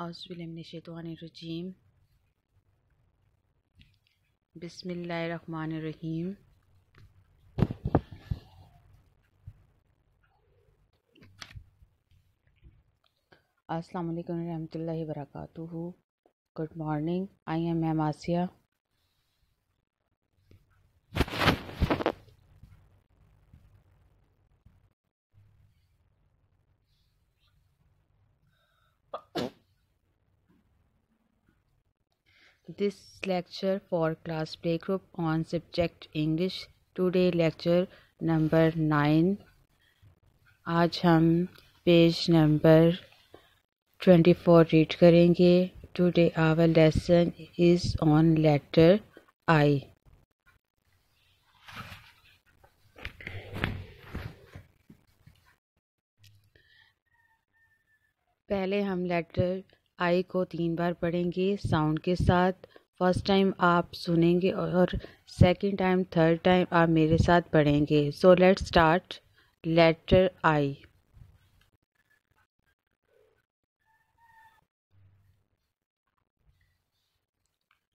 आउज़बिल्लिमिनशैतानिर्रजीम बिस्मिल्लाहिर्रहमानिर्रहीम अस्सलाम वालेकुम रहमतुल्लाहि good morning I am ma'am Asiya this lecture for class playgroup on subject English today lecture number 9 आज हम पेज नंबर 24 रीड करेंगे today our lesson is on letter I पहले हम लेटर आई को तीन बार पढ़ेंगे साउंड के साथ फ़र्स्ट टाइम आप सुनेंगे और सेकंड टाइम थर्ड टाइम आप मेरे साथ पढ़ेंगे। So let's start letter I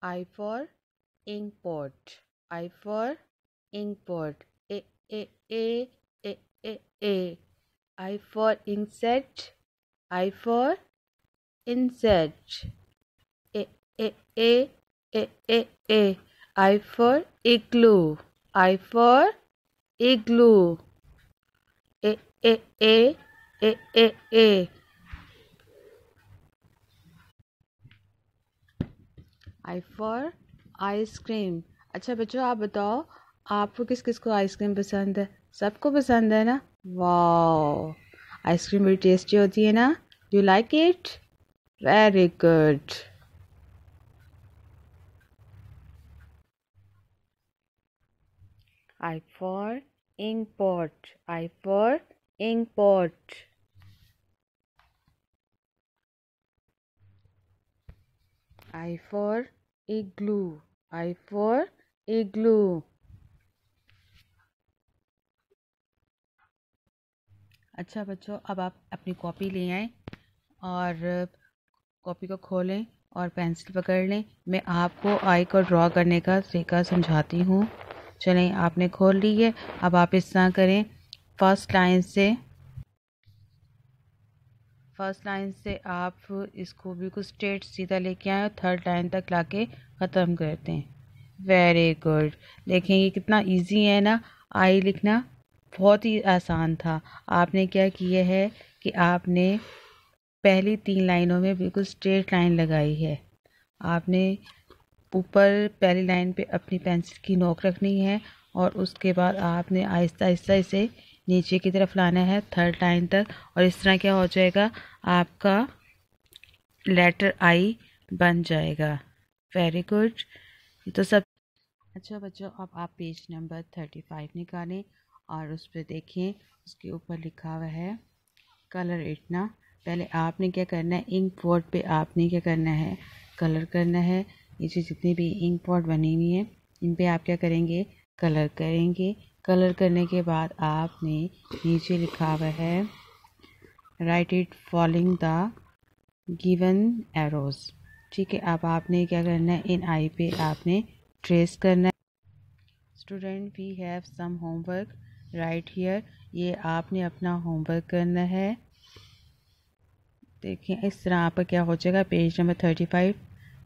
I for ink pot I for ink pot a a a a a I for insect I for insect a a a a a a. I for igloo. I for igloo. A a a a a a. I I for ice cream अच्छा बच्चों, आप बताओ, आपको किस किस को ice cream पसंद है? सबको पसंद है ना? वाह आइसक्रीम बड़ी टेस्टी होती है ना? You like it Very good. I for import. I for import. I for igloo. I for igloo. अच्छा बच्चों अब आप अपनी कॉपी ले आए और कॉपी को खोलें और पेंसिल पकड़ लें। मैं आपको आई को ड्रॉ करने का तरीका समझाती हूँ। चलें, आपने खोल ली है। अब आप इस तरह करें। फ़र्स्ट लाइन से, फ़र्स्ट लाइन से आप इसको बिल्कुल स्ट्रेट सीधा लेके आए थर्ड लाइन तक लाके ख़त्म कर दें वेरी गुड। देखें, ये कितना इजी है ना। आई लिखना बहुत ही आसान था। आपने क्या किया है कि आपने पहली तीन लाइनों में बिल्कुल स्ट्रेट लाइन लगाई है। आपने ऊपर पहली लाइन पे अपनी पेंसिल की नोक रखनी है और उसके बाद आपने आहिस्ता आहिस्ता इसे नीचे की तरफ़ लाना है थर्ड लाइन तक। और इस तरह क्या हो जाएगा? आपका लेटर आई बन जाएगा। वेरी गुड तो सब अच्छा बच्चों, अब आप पेज नंबर थर्टी फाइव निकालें और उस पर देखें, उसके ऊपर लिखा हुआ है कलर इतना। पहले आपने क्या करना है? इंक पॉट पे आपने क्या करना है? कलर करना है। नीचे जितनी भी इंक पॉट बनी हुई है, इन पे आप क्या करेंगे? कलर करेंगे। कलर करने के बाद आपने नीचे लिखा हुआ है write it following the given arrows ठीक है, अब आपने क्या करना है? इन आई पे आपने ट्रेस करना है। Student we have some homework right here ये आपने अपना होमवर्क करना है। देखिए इस तरह आपका क्या हो जाएगा? Page number thirty five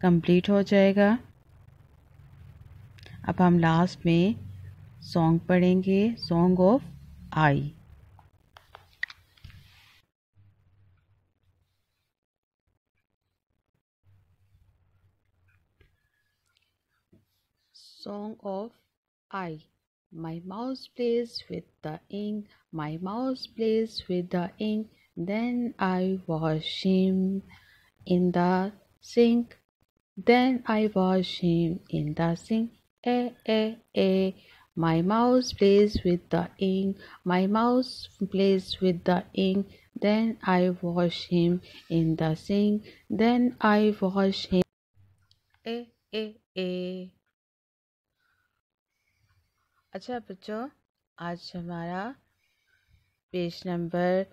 complete हो जाएगा। अब हम लास्ट में सॉन्ग पढ़ेंगे song of I song of I. My mouse plays with the ink, my mouse plays with the ink, Then I wash him in the sink. Then I wash him in the sink. Eh, eh, eh. My mouse plays with the ink. My mouse plays with the ink. Then I wash him in the sink. Then I wash him. Eh, eh, eh. अच्छा बच्चों आज हमारा page number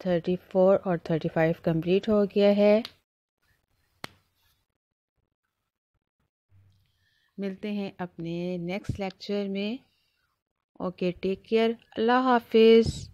thirty four और thirty five complete हो गया है। मिलते हैं अपने नेक्स्ट लेक्चर में। ओके, टेक केयर, अल्लाह हाफिज़।